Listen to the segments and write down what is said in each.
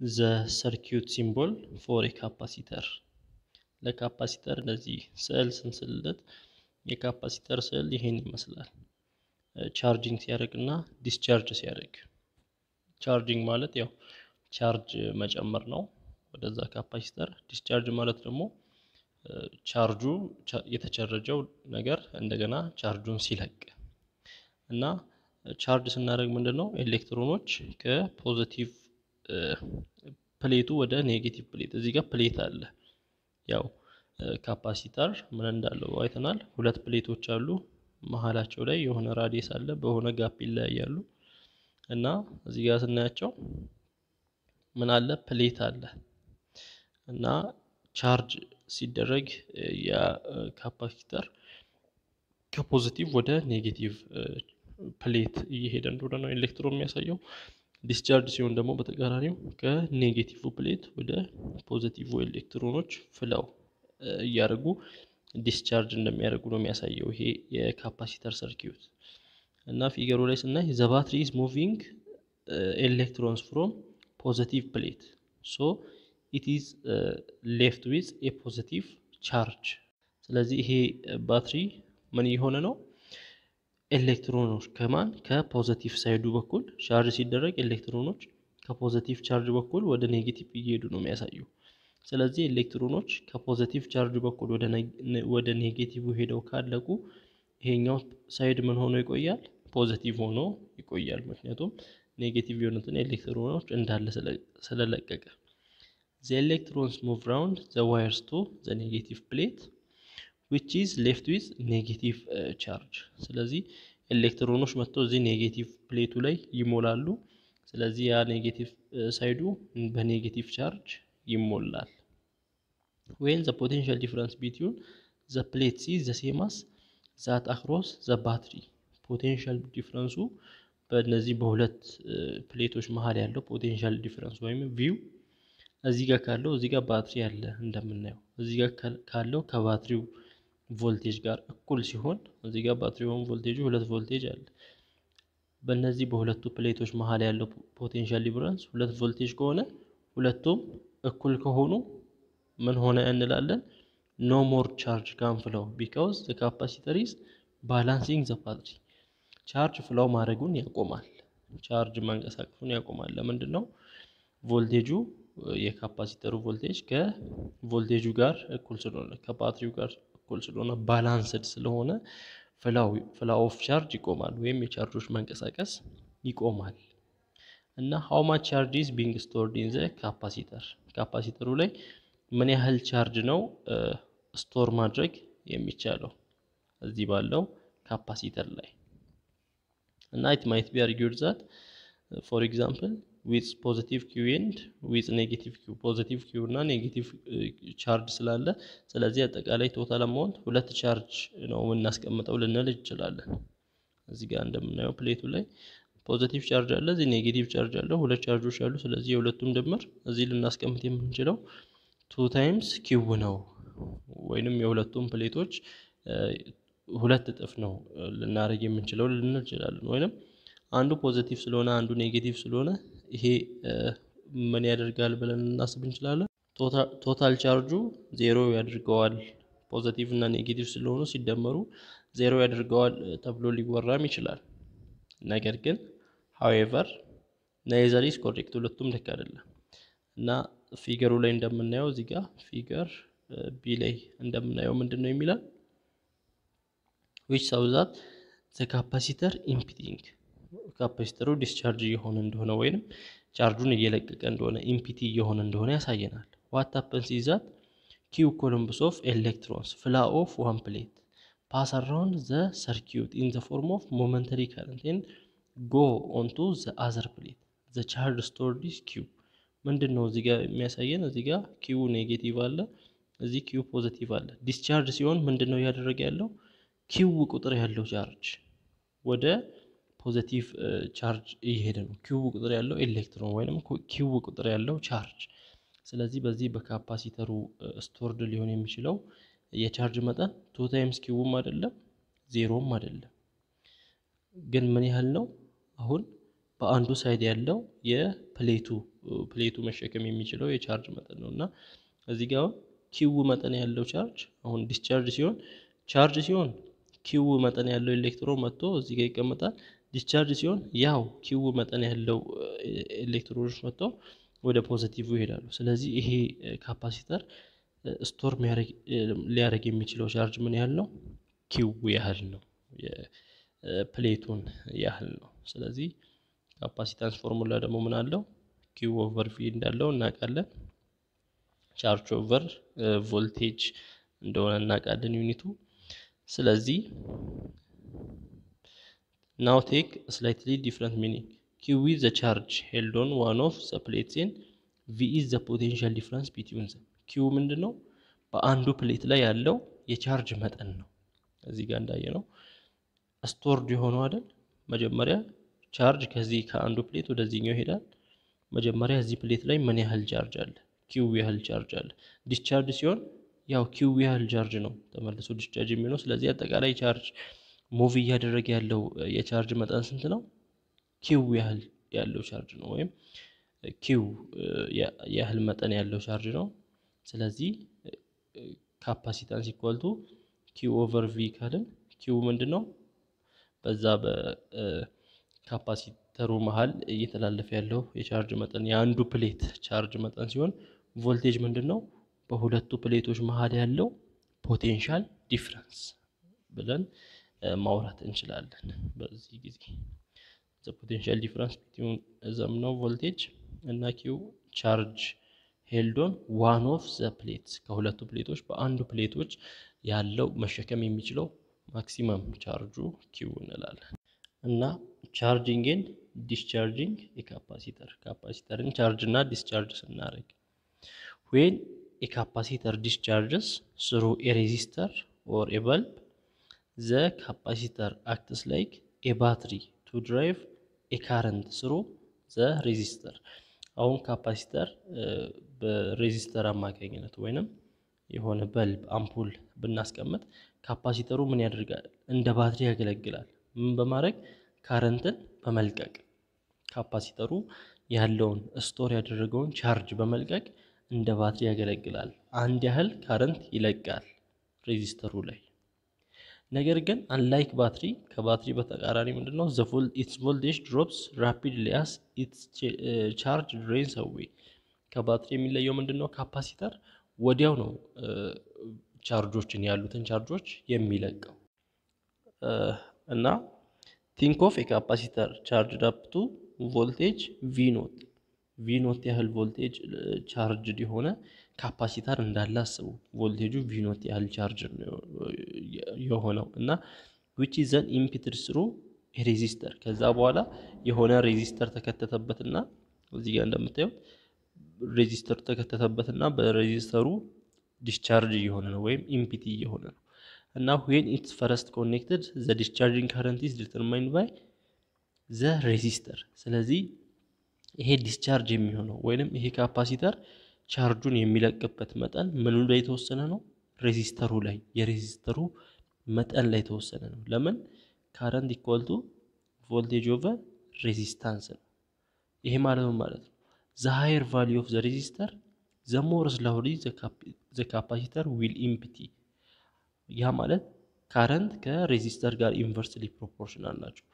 the circuit symbol for capacitor ለ capacitor እንደዚህ ስዕል ስንስልለት የ capacitor ስዕል ይሄን ይመስላል። charging ሲያደርግ እና discharge ሲያደርግ charging ማለት ያው ቻርጅ መጨመር ነው ወደዛ capacitor። discharge ማለት ደግሞ charge ኡ የተቸረጀው ነገር እንደገና ቻርጁን ሲለቅ እና ቻርጅ ስናደርግ ምንድን ነው ኤሌክትሮኖች ከ positive plate ኡ ወደ negative plate እዚህ ጋር plate አለ። ያው capacitor ምን እንዳለው አይተናል። ሁለት plate ኦች አሉ። መሀላቸው ላይ የሆነ radius አለ፣ በሆነ gap ይለያያሉ። እና እዚህ ጋር ስናያቸው ምን አለ plate አለ እና charge ሲደረግ የ capacitor ከ positive ወደ negative plate እየሄደ እንደሆነ ነው ኤሌክትሮን የሚያሳየው። discharge ሲሆን ደግሞ በተቃራኒው ከ negative plate ወደ positive ኤሌክትሮኖች flow እያደረጉ discharge እንደሚያደርጉ ነው የሚያሳየው ይሄ የ capacitor circuit እና figure ኡ ላይ ስናይ the battery is moving electrons from positive plate so it is left with a positive charge። ስለዚህ ይሄ ባትሪ ምን እየሆነ ነው? ኤሌክትሮኖች ከማን ከ positive side ኡ በኩል charge ሲደረግ ኤሌክትሮኖች ከ positive charge በኩል ወደ negative እየሄዱ ነው የሚያሳየው። ስለዚህ ኤሌክትሮኖች ከ positive charge በኩል ወደ negative ሄደው ካለቁ ይሄኛው side ምን ሆኖ ይቆያል? positive ሆኖ ይቆያል። ምክንያቱም negative የሆኑትን ኤሌክትሮኖች እንዳለ ስለለቀቀ። the electrons move round the wires to the negative plate which is left with negative charge። ስለዚህ ኤሌክትሮኖች መጥተው እዚህ negative plate ኡ ላይ ይሞላሉ። ስለዚህ ያ negative side ኡ በ negative charge ይሞላል። when the potential difference between the plates the same as that across the battery። potential difference ኡ በእነዚህ በሁለት plate ኦች መሀል ያለው potential difference ወይም V ው እዚህ ጋር ካለው እዚህ ጋር ባትሪ አለ እንደምናየው እዚህ ጋር ካለው ከባትሪው ቮልቴጅ ጋር እኩል ሲሆን እዚህ ጋር ባትሪውን ቮልቴጁ ሁለት ቮልቴጅ አለ። በእነዚህ በሁለቱ plate ኦች መሀል ያለው potential difference ሁለት ቮልቴጅ ከሆነ ሁለቱም እኩል ከሆኑ ምን ሆነ እንላለን? no more charge can flow because the capacitor is balancing the battery። charge flow ማድረጉን ያቆማል። ቻርጅ ማንቀሳቀሱን ያቆማል። ለምንድን ነው? ቮልቴጁ የካፓሲተሩ ቮልቴጅ ከቮልቴጁ ጋር እኩል ስለሆነ ከባትሪው ጋር እኩል ስለሆነ balanced ስለሆነ flow of charge ይቆማል፣ ወይም የቻርጆች መንቀሳቀስ ይቆማል። እና how much charge is being stored in the capacitor capacitor ኡ ላይ ምን ያህል ቻርጅ ነው store ማድረግ የሚቻለው? እዚህ ባለው capacitor ላይ። እና it might be argued that for example with positive Q and with negative Q positive Q እና negative charge ስላለ ስለዚህ አጠቃላይ total amount ሁለት ቻርጅ ነው የምናስቀምጠው ልንል እንችላለን። እዚህ ጋር እንደምናየው ፕሌቱ ላይ positive charge አለ፣ እዚህ negative charge አለ፣ ሁለት ቻርጆች አሉ። ስለዚህ የሁለቱም ድምር እዚህ ልናስቀምጥ የምንችለው two times Q ነው፣ ወይንም የሁለቱም ፕሌቶች ሁለት እጥፍ ነው ልናደርግ የምንችለው ልንል እንችላለን። ወይንም አንዱ positive ስለሆነ አንዱ negative ስለሆነ ይሄ ምን ያደርጋል ብለን እናስብ እንችላለን። total ቻርጁ ዜሮ ያደርገዋል። positive እና negative ስለሆኑ ሲደመሩ ዜሮ ያደርገዋል ተብሎ ሊወራም ይችላል። ነገር ግን however neither is correct፣ ሁለቱም ልክ አይደለም እና ፊገሩ ላይ እንደምናየው እዚህ ጋር figure B ላይ እንደምናየው ምንድን ነው የሚለን which shows that the capacitor emptying ካፓሲተሩ discharge እየሆነ እንደሆነ ወይንም ቻርጁን እየለቀቀ እንደሆነ empty እየሆነ እንደሆነ ያሳየናል። what happens is Q coulombs of electrons flow off one plate pass around the circuit in the form of momentary current and go onto the other plate the charge stored is Q። ምንድን ነው እዚህ ጋር የሚያሳየን? እዚህ ጋር Q negative አለ፣ እዚህ Q positive አለ። discharge ሲሆን ምንድን ነው እያደረገ ያለው? Q ቁጥር ያለው charge ወደ positive charge እየሄደ ነው። Q ቁጥር ያለው ኤሌክትሮን ወይንም Q ቁጥር ያለው charge። ስለዚህ በዚህ በካፓሲተሩ stored ሊሆን የሚችለው የ charge መጠን two times Q ም አይደለም ዜሮም አይደለም። ግን ምን ያህል ነው? አሁን በአንዱ side ያለው የፕሌቱ ፕሌቱ መሸከም የሚችለው የቻርጅ መጠን ነው እና እዚህ ጋር Q መጠን ያለው charge አሁን discharge ሲሆን charge ሲሆን Q መጠን ያለው ኤሌክትሮን መጥቶ እዚህ ጋር ይቀመጣል። discharge ሲሆን ያው Q መጠን ያለው ኤሌክትሮኖች መጥተው ወደ positive ይሄዳሉ። ስለዚህ ይሄ capacitor store ሊያደርግ የሚችለው charge ምን ያህል ነው? Q ያህል ነው፣ የፕሌቱን ያህል ነው። ስለዚህ capacitance formula ደግሞ ምን አለው? Q over V እንዳለው እናውቃለን። charge over voltage እንደሆነ እናውቃለን ዩኒቱ። ስለዚህ now take slightly different meaning Q is the charge held on one of the plates and V is the potential difference between them። Q ምንድን ነው? በአንዱ plate ላይ ያለው የ charge መጠን ነው። እዚህ ጋር እንዳየ ነው stored የሆነው አይደል? መጀመሪያ charge ከዚህ ከአንዱ plate ወደዚህኛው ይሄዳል። መጀመሪያ እዚህ plate ላይ ምን ያህል charge አለ? Q ያህል charge አለ። discharge ሲሆን ያው Q ያህል charge ነው ተመልሶ discharge የሚሆነው። ስለዚህ አጠቃላይ ቻርጅ move እያደረገ ያለው የ charge መጠን ስንት ነው? Q ያህል ያለው charge ነው፣ ወይም Q ያህል መጠን ያለው charge ነው። ስለዚህ capacitance equal to Q over V ካልን Q ምንድን ነው? በዛ በካፓሲተሩ መሀል እየተላለፈ ያለው የ charge መጠን የአንዱ plate charge መጠን ሲሆን ቮልቴጅ ምንድን ነው? በሁለቱ ፕሌቶች መሀል ያለው potential difference ብለን ማውራት እንችላለን። በዚህ ጊዜ the potential difference between them ነው ቮልቴጅ እና Q charge held on one of the plates ከሁለቱ ፕሌቶች በአንዱ ፕሌቶች ያለው መሸከም የሚችለው maximum ቻርጁ Q እንላለን። እና charging ን discharging የ capacitor capacitor ን charge እና discharge ስናደርግ when the capacitor discharges through a resistor or a bulb the capacitor acts like a battery to drive a current through the resistor። አሁን capacitor በ resistor አማካኝነት ወይንም የሆነ bulb አምፑል ብናስቀምጥ ካፓሲተሩ ምን ያደርጋል? እንደ ባትሪ ያገለግላል። ምን በማድረግ current ን በመልቀቅ ካፓሲተሩ ያለውን store ያደረገውን charge በመልቀቅ እንደ ባትሪ ያገለግላል። አንድ ያህል current ይለቃል ሬዚስተሩ ላይ። ነገር ግን unlike battery ከባትሪ በተቃራኒ ምንድነው its voltage drops rapidly as its charge drains away። ከባትሪ የሚለየው ምንድነው? capacitor ወዲያው ነው ቻርጆችን ያሉትን ቻርጆች የሚለቀው እና think of the capacitor charged up to voltage V naught V naught ያህል voltage charged የሆነ capacitor እንዳለ አስቡ። ቮልቴጁ V naught ያህል charge የሆነው እና which then emptied through resistor ከዛ በኋላ የሆነ resistor ተከተተበትና እዚህ ጋር እንደምታዩት resistor ተከተተበትና በሬዚስተሩ discharge እየሆነ ነው ወይም empty እየሆነ ነው እና when it's first connected the discharging current is determined by the resistor። ስለዚህ ይሄ discharge የሚሆነው ወይንም ይሄ capacitor ቻርጁን የሚለቅበት መጠን ምኑ ላይ የተወሰነ ነው? ሬዚስተሩ ላይ የሬዚስተሩ መጠን ላይ የተወሰነ ነው። ለምን current equal to voltage over resistance ነው። ይሄ ማለት ምን ማለት ነው? the higher value of the resistor the more slowly the capacitor will empty። ያ ማለት current ከ resistor ጋር inversely proportional ናቸው።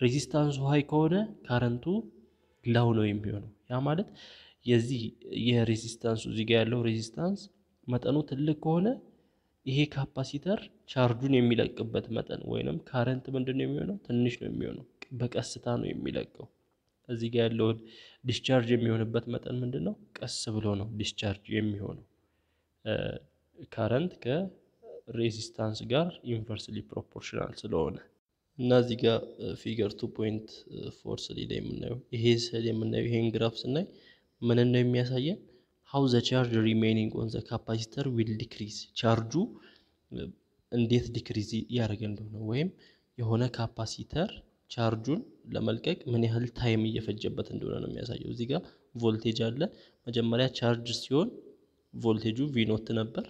resistance ኡ high ከሆነ current ኡ low ነው የሚሆነው። ያ ማለት የዚህ የ resistance ኡ እዚህ ጋር ያለው resistance መጠኑ ትልቅ ከሆነ ይሄ capacitor charge ኡን የሚለቅበት መጠን ወይንም current ምንድን ነው የሚሆነው? ትንሽ ነው የሚሆነው። በቀስታ ነው የሚለቀው። እዚህ ጋር ያለውን discharge የሚሆንበት መጠን ምንድን ነው? ቀስ ብሎ ነው discharge የሚሆነው። current ከ resistance ጋር inversely proportional ስለሆነ እና እዚህ ጋር figure two point four three ላይ የምናየው ይሄ ስል የምናየው ይሄን graph ስናይ ነው የሚያሳየን? how the charge remaining on the capacitor will decrease charge ኡ እንዴት decrease እያደረገ እንደሆነ ወይም የሆነ capacitor charge ኡን ለመልቀቅ ምን ያህል time እየፈጀበት እንደሆነ ነው የሚያሳየው። እዚህ ጋር ቮልቴጅ አለ። መጀመሪያ ቻርጅ ሲሆን voltage ኡ V naught ነበር።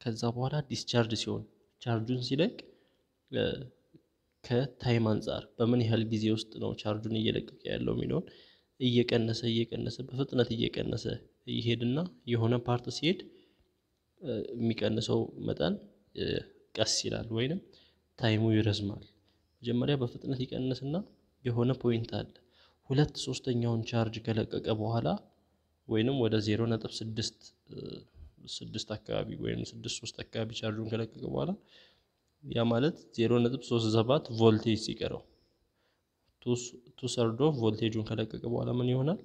ከዛ በኋላ discharge ሲሆን ቻርጁን ሲለቅ ከ time አንጻር በምን ያህል ጊዜ ውስጥ ነው ቻርጁን እየለቀቀ ያለው የሚለውን እየቀነሰ እየቀነሰ በፍጥነት እየቀነሰ ይሄድና የሆነ part ሲሄድ የሚቀንሰው መጠን ቀስ ይላል ወይንም time ኡ ይረዝማል። መጀመሪያ በፍጥነት ይቀንስና የሆነ point አለ ሁለት ሶስተኛውን ቻርጅ ከለቀቀ በኋላ ወይንም ወደ ዜሮ ነጥብ ስድስት ስድስት አካባቢ ወይም ስድስት ሶስት አካባቢ ቻርጁን ከለቀቀ በኋላ ያ ማለት ዜሮ ነጥብ ሶስት ሰባት ቮልቴጅ ሲቀረው two third ኦ voltage ኡን ከለቀቀ በኋላ ምን ይሆናል?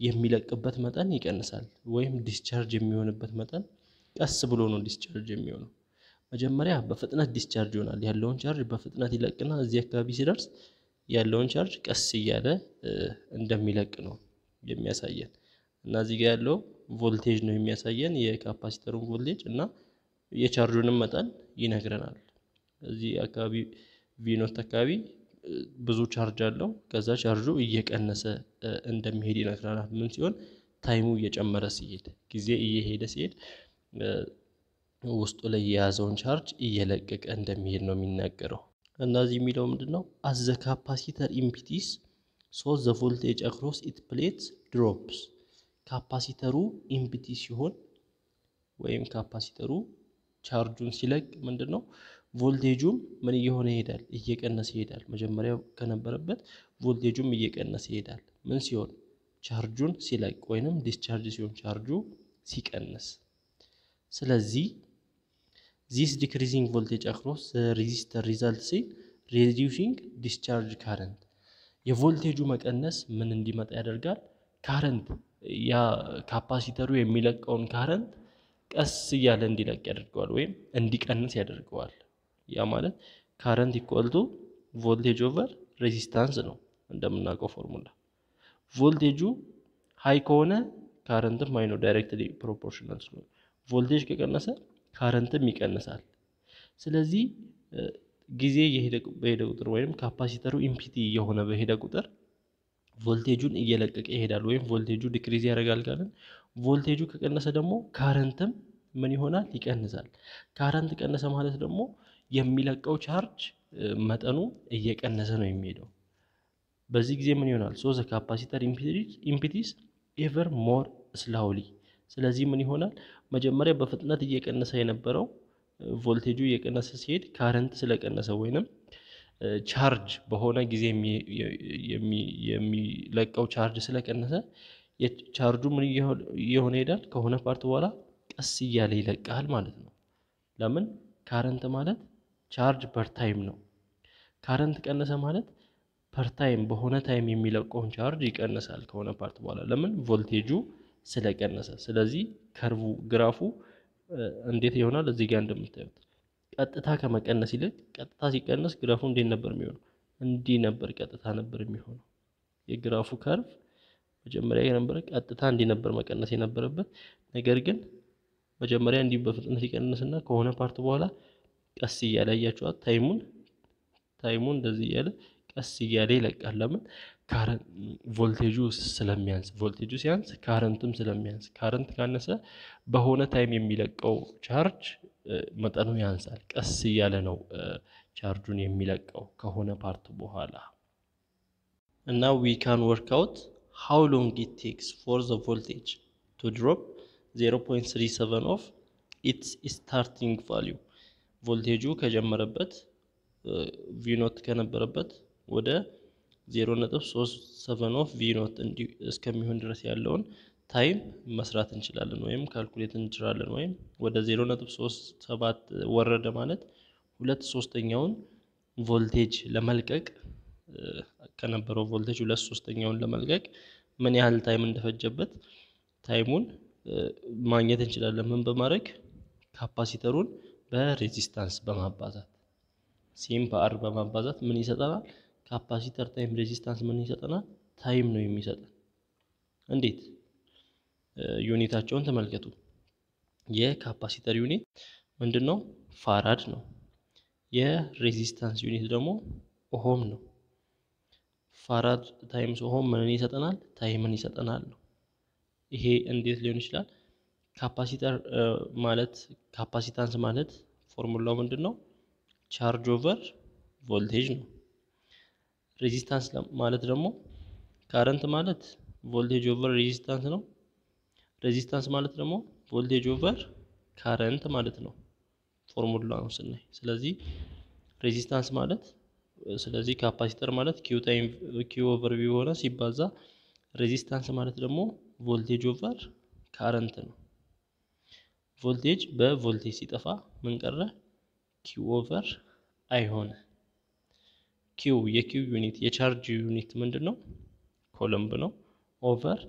የሚለቅበት መጠን ይቀንሳል ወይም discharge የሚሆንበት መጠን ቀስ ብሎ ነው discharge የሚሆነው። መጀመሪያ በፍጥነት discharge ይሆናል ያለውን ቻርጅ በፍጥነት ይለቅና እዚህ አካባቢ ሲደርስ ያለውን ቻርጅ ቀስ እያለ እንደሚለቅ ነው የሚያሳየን እና እዚህ ጋር ያለው ቮልቴጅ ነው የሚያሳየን የ capacitor ኡን voltage እና የ charge ኡንም መጠን ይነግረናል። እዚህ አካባቢ V naught አካባቢ ብዙ ቻርጅ አለው ከዛ ቻርጁ እየቀነሰ እንደሚሄድ ይነግረናል። ምን ሲሆን time ኡ እየጨመረ ሲሄድ ጊዜ እየሄደ ሲሄድ ውስጡ ላይ የያዘውን ቻርጅ እየለቀቀ እንደሚሄድ ነው የሚናገረው። እና እዚህ የሚለው ምንድን ነው? as the capacitor empties so the voltage across it plates drops። capacitor ኡ empty ሲሆን ወይም capacitor ኡ charge ኡን ሲለቅ ምንድን ነው ቮልቴጁም ምን እየሆነ ይሄዳል? እየቀነሰ ይሄዳል። መጀመሪያ ከነበረበት ቮልቴጁም እየቀነሰ ይሄዳል። ምን ሲሆን? ቻርጁን ሲለቅ ወይንም discharge ሲሆን ቻርጁ ሲቀንስ። ስለዚህ this decreasing voltage across resistor results in reducing discharge current። የቮልቴጁ መቀነስ ምን እንዲመጣ ያደርጋል? current ያ capacitor ኡ የሚለቀውን current ቀስ እያለ እንዲለቅ ያደርገዋል ወይም እንዲቀንስ ያደርገዋል። ያ ማለት current equal to voltage over resistance ነው እንደምናውቀው formula። voltage ኡ high ከሆነ current ም high ነው፣ directly proportional ስለሆነ። ቮልቴጅ ከቀነሰ current ም ይቀንሳል። ስለዚህ ጊዜ በሄደ ቁጥር ወይም capacitor ኡ empty እየሆነ በሄደ ቁጥር ቮልቴጁን እየለቀቀ ይሄዳል ወይም voltage ኡ decrease ያደርጋል ካለን፣ ቮልቴጁ ከቀነሰ ደግሞ current ም ምን ይሆናል? ይቀንሳል። current ቀነሰ ማለት ደግሞ የሚለቀው ቻርጅ መጠኑ እየቀነሰ ነው የሚሄደው። በዚህ ጊዜ ምን ይሆናል? so the capacitor empties ever more slowly። ስለዚህ ምን ይሆናል? መጀመሪያ በፍጥነት እየቀነሰ የነበረው ቮልቴጁ እየቀነሰ ሲሄድ current ስለቀነሰ ወይንም ቻርጅ በሆነ ጊዜ የሚለቀው ቻርጅ ስለቀነሰ ቻርጁ ምን እየሆነ ይሄዳል? ከሆነ part በኋላ ቀስ እያለ ይለቃል ማለት ነው። ለምን? current ማለት charge per time ነው። current ቀነሰ ማለት per time በሆነ time የሚለቀውን ቻርጅ ይቀንሳል ከሆነ part በኋላ ለምን? ቮልቴጁ ስለቀነሰ። ስለዚህ curve ኡ graph ኡ እንዴት ይሆናል? እዚህ ጋር እንደምታዩት ቀጥታ ከመቀነስ ይልቅ ቀጥታ ሲቀነስ graph ኡ እንዴት ነበር የሚሆነው? እንዲህ ነበር፣ ቀጥታ ነበር የሚሆነው። የ graph ኡ curve መጀመሪያ የነበረ ቀጥታ እንዲህ ነበር መቀነስ የነበረበት። ነገር ግን መጀመሪያ እንዲህ በፍጥነት ይቀንስና ከሆነ part በኋላ ቀስ እያለ አያችኋት፣ time ኡን time ኡን እንደዚህ እያለ ቀስ እያለ ይለቃል። ለምን? ቮልቴጁ ስለሚያንስ። ቮልቴጁ ሲያንስ current ም ስለሚያንስ፣ current ካነሰ በሆነ time የሚለቀው ቻርጅ መጠኑ ያንሳል። ቀስ እያለ ነው ቻርጁን የሚለቀው ከሆነ part በኋላ እና we can work out how long it takes for the voltage to drop 0.37 of its starting value voltage ኡ ከጀመረበት V naught ከነበረበት ወደ 0.37 of V naught እስከሚሆን ድረስ ያለውን time መስራት እንችላለን ወይም calculate እንችላለን። ወይም ወደ 0.37 ወረደ ማለት ሁለት ሶስተኛውን ቮልቴጅ ለመልቀቅ ከነበረው ቮልቴጅ ሁለት ሶስተኛውን ለመልቀቅ ምን ያህል time እንደፈጀበት time ኡን ማግኘት እንችላለን። ምን በማድረግ capacitor ኡን በ resistance በማባዛት C ም በ R በማባዛት ምን ይሰጠናል? capacitor time resistance ምን ይሰጠናል? time ነው የሚሰጠን። እንዴት? unit ኣቸውን ተመልከቱ። የ capacitor unit ምንድን ነው? farad ነው። የ resistance unit ደግሞ ohm ነው። farad times ohm ምንን ይሰጠናል? time ን ይሰጠናል ነው። ይሄ እንዴት ሊሆን ይችላል? capacitor ማለት capacitance ማለት ፎርሙላው ምንድን ነው? charge over ቮልቴጅ ነው። resistance ማለት ደግሞ current ማለት voltage over resistance ነው። resistance ማለት ደግሞ voltage over current ማለት ነው ፎርሙላውን ስናይ። ስለዚህ resistance ማለት ስለዚህ capacitor ማለት Q time Q over V ሆነ ሲባዛ resistance ማለት ደግሞ voltage over current ነው። voltage በ voltage ሲጠፋ ምን ቀረ? Q over I Q የ Q unit የ charge unit ምንድን ነው? coulomb ነው። over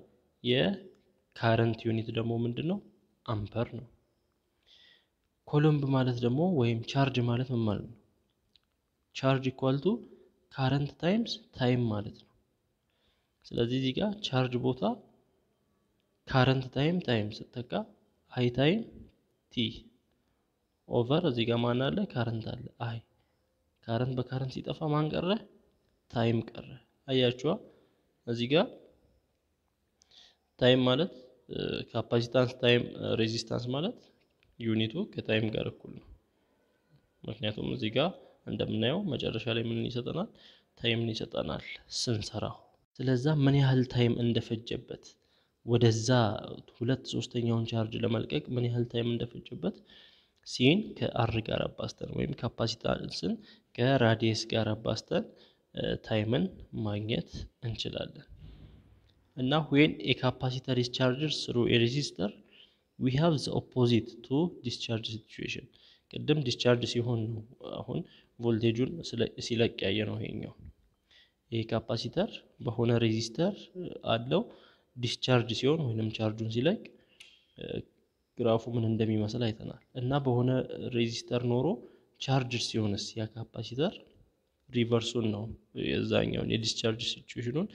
የ current unit ደግሞ ምንድን ነው? አምፐር ነው። coulomb ማለት ደግሞ ወይም ቻርጅ ማለት ምን ማለት ነው? charge equal to current times time ማለት ነው። ስለዚህ እዚህ ጋር ቻርጅ ቦታ current time time ስተካ I time t over እዚህ ጋር ማን አለ? current አለ። I current በ current ሲጠፋ ማን ቀረ? time ቀረ። አያችኋ እዚህ ጋር time ማለት capacitance time resistance ማለት unit ኡ ከ time ጋር እኩል ነው። ምክንያቱም እዚህ ጋር እንደምናየው መጨረሻ ላይ ምን ይሰጠናል? time ን ይሰጠናል ስንሰራው። ስለዛ ምን ያህል time እንደፈጀበት ወደዛ ሁለት ሶስተኛውን ቻርጅ ለመልቀቅ ምን ያህል time እንደፈጀበት C ን ከ R ጋር አባዝተን ወይም capacitance ን ከ radius ጋር አባዝተን time ን ማግኘት እንችላለን። እና when a capacitor is charged through a resistor we have the opposite to discharge situation። ቅድም discharge ሲሆን ነው አሁን ቮልቴጁን ሲለቅ ያየ ነው ይሄኛው። ይሄ capacitor በሆነ resistor አለው discharge ሲሆን ወይንም charge ኡን ሲለቅ graph ኡ ምን እንደሚመስል አይተናል። እና በሆነ resistor ኖሮ charge ሲሆንስ ያ capacitor reverse ኡን ነው የዛኛውን የ discharge situation ኡን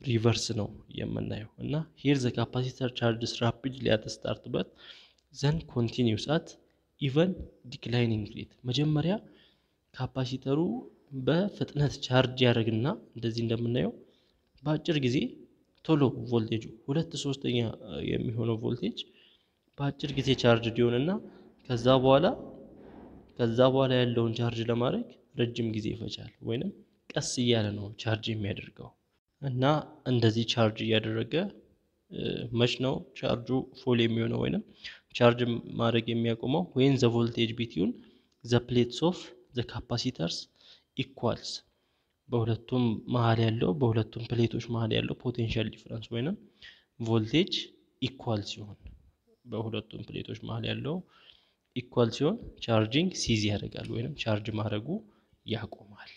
reverse ነው የምናየው። እና here the capacitor charges rapidly at start but then continues at even declining rate። መጀመሪያ capacitor ኡ በፍጥነት charge ያደርግና እንደዚህ እንደምናየው በአጭር ጊዜ ቶሎ ቮልቴጁ ሁለት ሶስተኛ የሚሆነው ቮልቴጅ በአጭር ጊዜ charge ሊሆንና ከዛ በኋላ ከዛ በኋላ ያለውን ቻርጅ ለማድረግ ረጅም ጊዜ ይፈጃል፣ ወይንም ቀስ እያለ ነው ቻርጅ የሚያደርገው። እና እንደዚህ ቻርጅ እያደረገ መች ነው charge ኡ full የሚሆነው ወይንም ቻርጅ ማድረግ የሚያቆመው? when the voltage between the plates of the capacitors equals በሁለቱም መሀል ያለው በሁለቱም plate ኦች መሀል ያለው potential difference ወይንም voltage equal ሲሆን በሁለቱም plate ኦች መሀል ያለው equal ሲሆን charging cease ያደርጋል ወይንም ቻርጅ ማድረጉ ያቆማል።